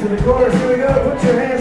to the chorus. Here we go. Put your hands